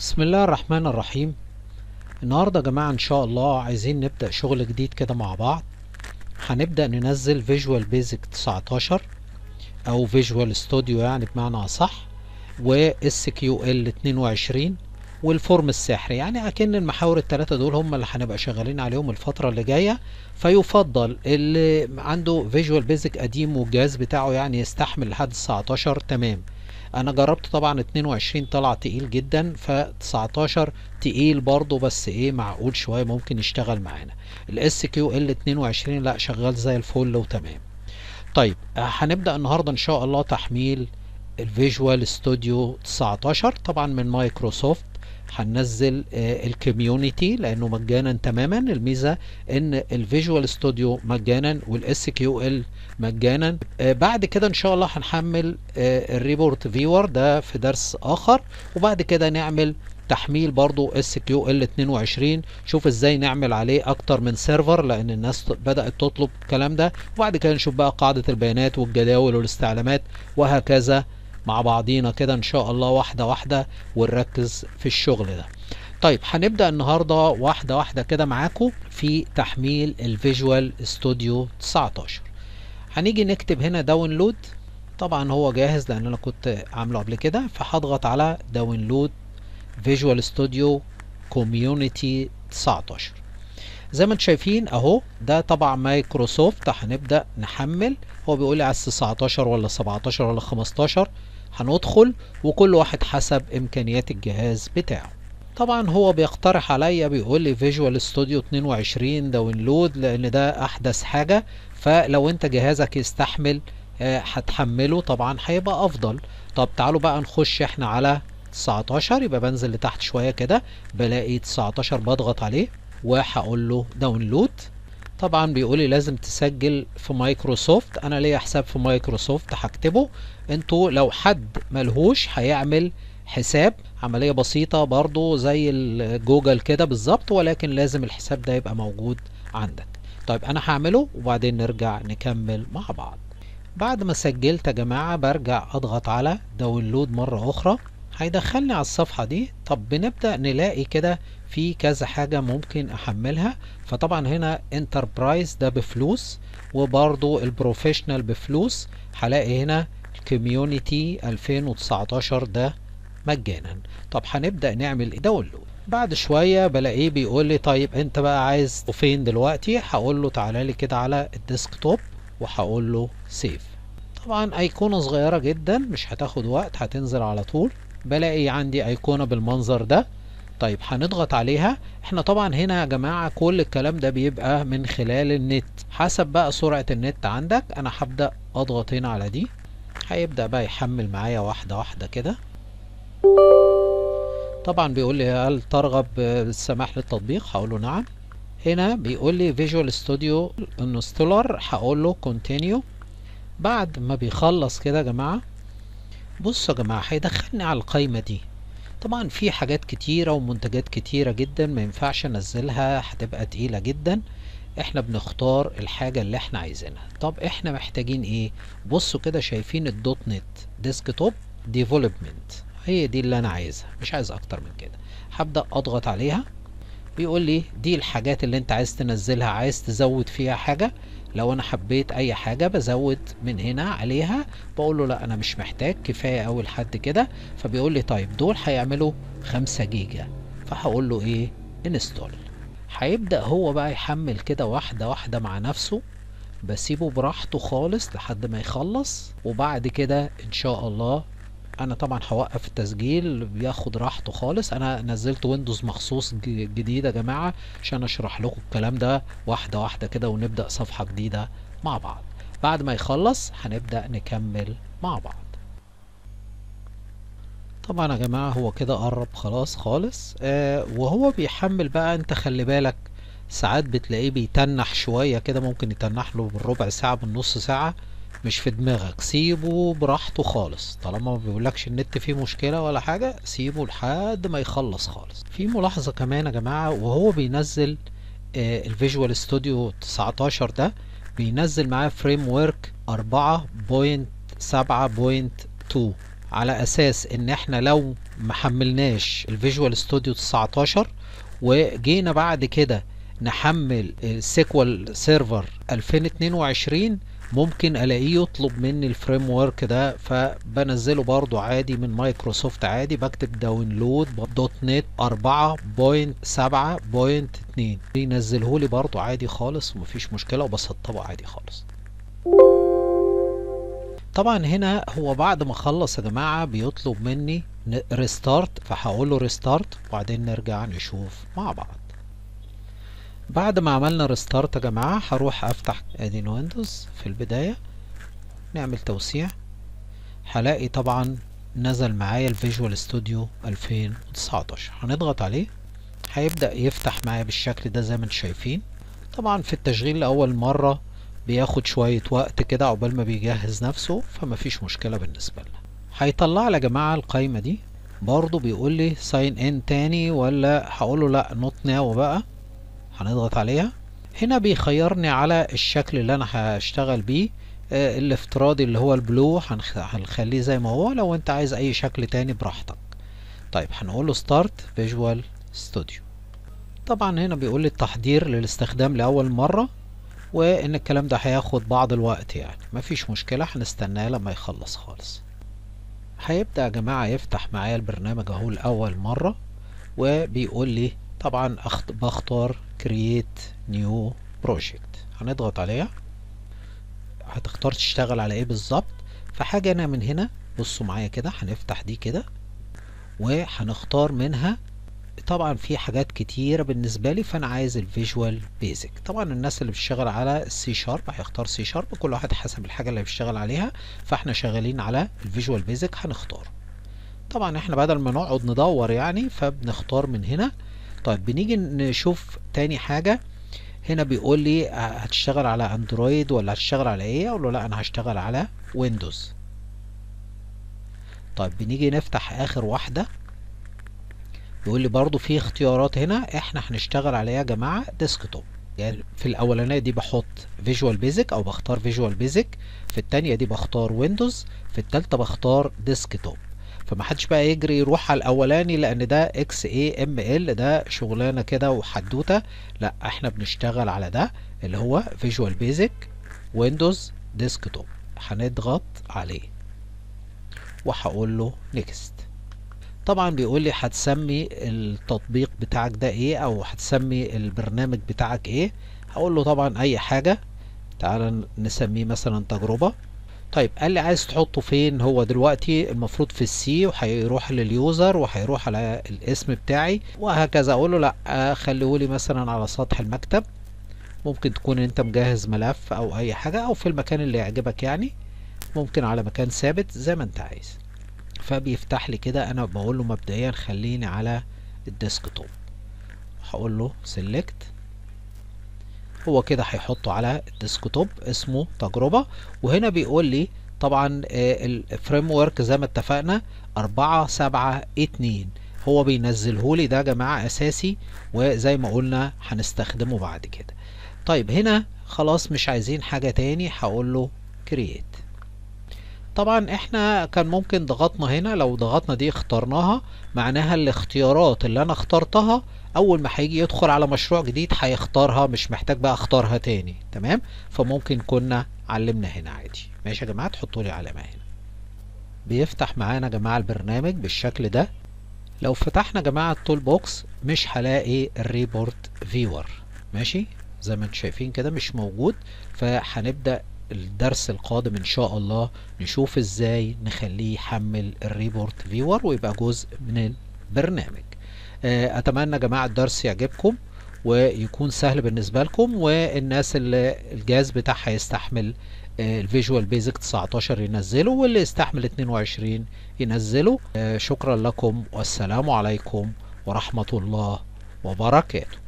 بسم الله الرحمن الرحيم. النهاردة يا جماعة إن شاء الله عايزين نبدأ شغل جديد كده مع بعض. هنبدأ ننزل Visual Basic 19 أو Visual Studio يعني بمعنى أصح و SQL 22 وال form السحري. يعني أكن المحاور الثلاثة دول هم اللي هنبقى شغالين عليهم الفترة اللي جاية. فيفضل اللي عنده Visual Basic قديم والجهاز بتاعه يعني يستحمل لحد 19 تمام. أنا جربت طبعا 22 طلع تقيل جدا ف 19 تقيل برضه بس إيه معقول شوية ممكن يشتغل معانا. ال SQL 22 لأ شغال زي الفل وتمام. طيب هنبدأ النهارده إن شاء الله تحميل ال Visual Studio 19 طبعا من مايكروسوفت. هننزل ال community لأنه مجانا تماما. الميزة إن ال Visual Studio مجانا وال SQL مجانا. آه بعد كده إن شاء الله هنحمل آه ال report viewer ده في درس آخر. وبعد كده نعمل تحميل برضو SQL 22 شوف إزاي نعمل عليه أكتر من server لأن الناس بدأت تطلب الكلام ده. وبعد كده نشوف بقى قاعدة البيانات والجداول والاستعلامات وهكذا. مع بعضينا كده إن شاء الله واحدة واحدة ونركز في الشغل ده. طيب هنبدأ النهارده واحدة واحدة كده معاكم في تحميل ال Visual Studio 19 هنيجي نكتب هنا download. طبعا هو جاهز لأن أنا كنت عامله قبل كده فهضغط على download Visual Studio community 19 زي ما أنتم شايفين أهو ده طبعا مايكروسوفت. هنبدأ نحمل. هو بيقول لي عايز 19 ولا 17 ولا 15 هندخل وكل واحد حسب إمكانيات الجهاز بتاعه. طبعا هو بيقترح عليا بيقول لي Visual Studio 22 download لأن ده أحدث حاجة. فلو أنت جهازك يستحمل هتحمله طبعا هيبقى أفضل. طب تعالوا بقى نخش إحنا على 19 يبقى بنزل لتحت شوية كده بلاقي 19 بضغط عليه وهقول له download طبعا بيقول لي لازم تسجل في مايكروسوفت. أنا ليا حساب في مايكروسوفت هكتبه. أنتوا لو حد ملهوش هيعمل حساب. عملية بسيطة برضو زي الجوجل كده بالظبط ولكن لازم الحساب ده يبقى موجود عندك. طيب أنا هعمله وبعدين نرجع نكمل مع بعض. بعد ما سجلت يا جماعة برجع أضغط على download مرة أخرى. هيدخلني على الصفحة دي. طب بنبدأ نلاقي كده في كذا حاجة ممكن أحملها. فطبعا هنا enterprise ده بفلوس وبرضو ال professional بفلوس. هلاقي هنا ال community 2019 ده مجانا. طب هنبدأ نعمل download بعد شوية بلاقيه بيقول لي طيب أنت بقى عايز فين دلوقتي؟ هقول له تعالى لي كده على الديسكتوب وهقول له سيف طبعا أيقونة صغيرة جدا مش هتاخد وقت هتنزل على طول. بلاقي عندي أيقونة بالمنظر ده. طيب هنضغط عليها. إحنا طبعا هنا يا جماعة كل الكلام ده بيبقى من خلال النت. حسب بقى سرعة النت عندك أنا هبدأ أضغط هنا على دي. هيبدأ بقى يحمل معايا واحدة واحدة كده. طبعا بيقول لي هل ترغب بالسماح للتطبيق؟ هقول له نعم. هنا بيقول لي Visual Studio installer هقول له continue بعد ما بيخلص كده يا جماعة بصوا يا جماعة هيدخلني على القايمة دي. طبعا في حاجات كتيرة ومنتجات كتيرة جدا ما ينفعش أنزلها هتبقى تقيلة جدا. إحنا بنختار الحاجة اللي إحنا عايزينها. طب إحنا محتاجين إيه؟ بصوا كده شايفين ال .NET desktop development. هي دي اللي أنا عايزها مش عايز أكتر من كده. هبدأ أضغط عليها. بيقول لي دي الحاجات اللي أنت عايز تنزلها عايز تزود فيها حاجة. لو أنا حبيت أي حاجة بزود من هنا عليها بقول له لا أنا مش محتاج كفاية أول حد كده. فبيقول لي طيب دول هيعملوا خمسة جيجا. فهقول له إيه؟ install هيبدأ هو بقى يحمل كده واحدة واحدة مع نفسه. بسيبه براحته خالص لحد ما يخلص. وبعد كده إن شاء الله أنا طبعا هوقف التسجيل بياخد راحته خالص. أنا نزلت ويندوز مخصوص جديد يا جماعة عشان أشرح لكم الكلام ده واحدة واحدة كده ونبدأ صفحة جديدة مع بعض. بعد ما يخلص هنبدأ نكمل مع بعض. طبعا يا جماعة هو كده قرب خلاص خالص. آه وهو بيحمل بقى أنت خلي بالك ساعات بتلاقيه بيتنح شوية كده ممكن يتنح له بالربع ساعة بالنص ساعة. مش في دماغك. سيبه براحته خالص. طالما ما بيقولكش النت فيه مشكلة ولا حاجة سيبه لحد ما يخلص خالص. في ملاحظة كمان يا جماعة وهو بينزل ال Visual Studio 19 ده بينزل معاه framework 4.7.2 على أساس إن إحنا لو ما حملناش ال Visual Studio 19 وجينا بعد كده نحمل ال SQL Server 2022 ممكن ألاقيه يطلب مني ال framework ده فبنزله برضو عادي من مايكروسوفت عادي. بكتب download .NET 4.7.2 ينزله لي برضو عادي خالص ومفيش مشكلة وبسطبه عادي خالص. طبعا هنا هو بعد ما خلص يا جماعة بيطلب مني restart فهقول له restart وبعدين نرجع نشوف مع بعض. بعد ما عملنا restart يا جماعة هروح أفتح ادي ويندوز في البداية نعمل توسيع. هلاقي طبعا نزل معايا ال Visual Studio 2019 هنضغط عليه هيبدأ يفتح معايا بالشكل ده زي ما أنتم شايفين. طبعا في التشغيل لأول مرة بياخد شوية وقت كده عقبال ما بيجهز نفسه فمفيش مشكلة بالنسبة لنا. هيطلع لي يا جماعة القايمة دي. برضو بيقول لي sign in تاني ولا هقول له لأ not now بقى. هنضغط عليها. هنا بيخيرني على الشكل اللي أنا هشتغل بيه آه الافتراضي اللي هو ال blue. هنخليه زي ما هو. لو أنت عايز أي شكل تاني براحتك. طيب هنقول له start Visual Studio طبعا هنا بيقول لي التحضير للاستخدام لأول مرة وإن الكلام ده هياخد بعض الوقت يعني. مفيش مشكلة هنستناه لما يخلص خالص. هيبدأ يا جماعة يفتح معايا البرنامج أهو لأول مرة وبيقول لي طبعا. بختار create new project. هنضغط عليها. هتختار تشتغل على إيه بالظبط. فحاجة أنا من هنا بصوا معايا كده هنفتح دي كده وهنختار منها. طبعا في حاجات كتيرة بالنسبة لي فأنا عايز ال Visual Basic طبعا الناس اللي بتشتغل على ال C Sharp هيختار C Sharp كل واحد حسب الحاجة اللي بيشتغل عليها. فإحنا شغالين على ال Visual Basic هنختار. طبعا إحنا بدل ما نقعد ندور يعني فبنختار من هنا. طيب بنيجي نشوف تاني حاجة. هنا بيقول لي هتشتغل على Android ولا هتشتغل على إيه؟ أقول له لا أنا هشتغل على Windows. طيب بنيجي نفتح آخر واحدة. بيقول لي برضو في اختيارات هنا. إحنا هنشتغل عليها يا جماعة desktop يعني في الأولانية دي بحط Visual Basic أو بختار Visual Basic في التانية دي بختار Windows في التالتة بختار desktop فما حدش بقى يجري يروح على الأولاني لأن ده XAML ده شغلانة كده وحدوتة. لا إحنا بنشتغل على ده اللي هو Visual Basic Windows desktop هنضغط عليه وهقول له next طبعا بيقول لي هتسمي التطبيق بتاعك ده إيه أو هتسمي البرنامج بتاعك إيه. هقول له طبعا أي حاجة. تعال نسميه مثلا تجربة. طيب قال لي عايز تحطه فين؟ هو دلوقتي المفروض في ال C وهيروح لل user وهيروح على الاسم بتاعي وهكذا. أقول له لأ خليه لي مثلا على سطح المكتب. ممكن تكون أنت مجهز ملف أو أي حاجة أو في المكان اللي يعجبك يعني. ممكن على مكان ثابت زي ما أنت عايز. فبيفتح لي كده أنا بقول له مبدئيا خليني على ال desktop. هقول له select هو كده هيحطه على ال desktop اسمه تجربة وهنا بيقول لي طبعا ال framework زي ما اتفقنا أربعة سبعة اتنين. هو بينزله لي ده يا جماعة أساسي وزي ما قلنا هنستخدمه بعد كده. طيب هنا خلاص مش عايزين حاجة تاني هقول له create طبعا إحنا كان ممكن ضغطنا هنا لو ضغطنا دي اخترناها معناها الاختيارات اللي أنا اخترتها أول ما هيجي يدخل على مشروع جديد هيختارها مش محتاج بقى أختارها تاني تمام؟ فممكن كنا علمنا هنا عادي. ماشي يا جماعة؟ تحطوا لي علامة هنا. بيفتح معانا يا جماعة البرنامج بالشكل ده. لو فتحنا يا جماعة ال toolbox مش هلاقي ال report viewer ماشي؟ زي ما أنتم شايفين كده مش موجود. فهنبدأ الدرس القادم إن شاء الله. نشوف إزاي نخليه يحمل ال report viewer ويبقى جزء من البرنامج. أتمنى يا جماعة الدرس يعجبكم ويكون سهل بالنسبة لكم والناس اللي الجهاز بتاعها يستحمل ال Visual Basic 19 ينزله واللي يستحمل 22 ينزله. شكرا لكم والسلام عليكم ورحمة الله وبركاته.